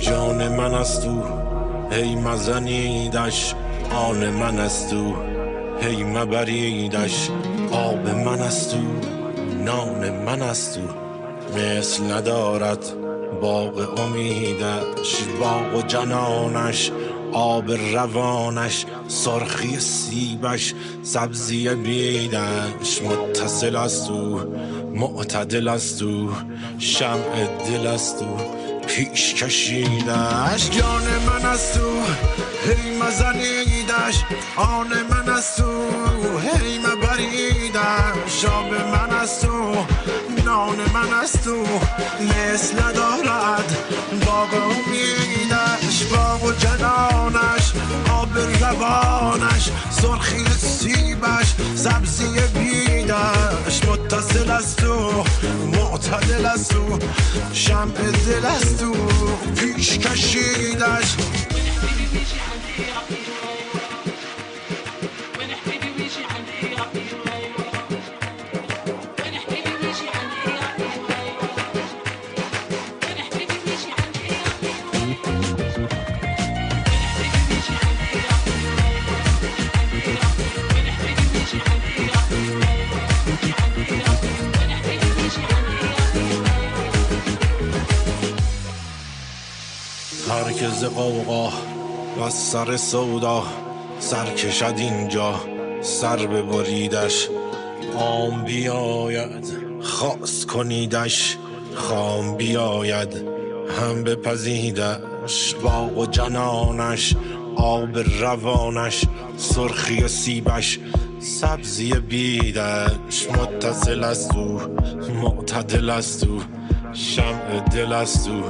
جان من است او هی مزنیدش آن من است او هی مبریدش آب من است او نان من است او. مثل ندارد باغ امیدش باغ و جنانش آب روانش سرخی سیبش سبزی بیدش. متصل است او معتدل است او شمع دل است او پیش کشیدش. جان من است او هی مزنیدش. آن من است او هی مبریدش. آب من است او نان من است او مثل ندارد. باغ امیدش باغ و جنانش آب روانش سرخی سیبش سبزی بیدش. متصل است او معتدل است او شمع دل است او پیش کشیدش. هرکز قوقا و سر سودا سر کشد اینجا سر ببریدش. عام بیاید. خاص کنیدش خام بیاید. هم بپزیدش باغ و جنانش آب روانش سرخی سیبش. سبزی بیدش متصل است او معتدل است او. شمع دل است او.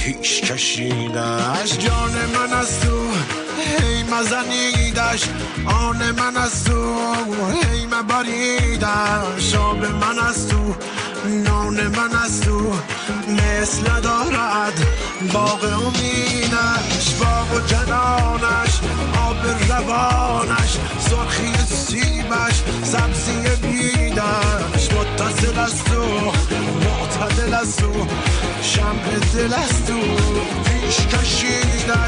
پیش کشیدش جان من است او هی مزنیدش آن من است او هی مبریدش آب من است او نان من است او مثل ندارد باغ امیدش باغ و جنانش آب روانش سرخی از او شمع دل از تو. پیش کشیدم